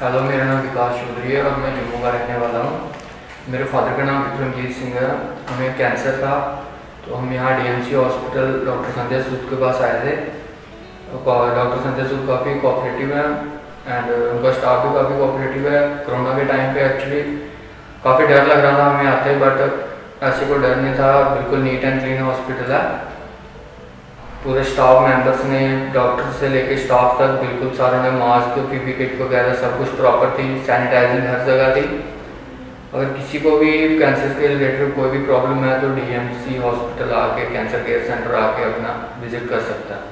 Hello मेरा नाम विकास चौधरी है और मैं जम्मू का रहने वाला हूँ। मेरे फादर का नाम विक्रमजीत सिंह है। हमें कैंसर था तो हम यहाँ DMC hospital doctor Sanjay Sood के पास आए थे। डॉक्टर संजय सूद काफ़ी कोऑपरेटिव है एंड उनका स्टाफ भी काफ़ी कोऑपरेटिव है। कोरोना के टाइम पे एक्चुअली काफ़ी डर लग रहा था हमें आते बट ऐसे कोई डर नहीं था। बिल्कुल नीट एंड क्लीन हॉस्पिटल है। पूरे स्टाफ मेंबर्स ने डॉक्टर से लेके स्टाफ तक बिल्कुल सारों ने मास्क पीपी किट वगैरह सब कुछ प्रॉपर थी सैनिटाइजिंग हर जगह थी। अगर किसी को भी कैंसर के रिलेटेड कोई भी प्रॉब्लम है तो डीएमसी हॉस्पिटल आके कैंसर केयर सेंटर आके अपना विज़िट कर सकता है।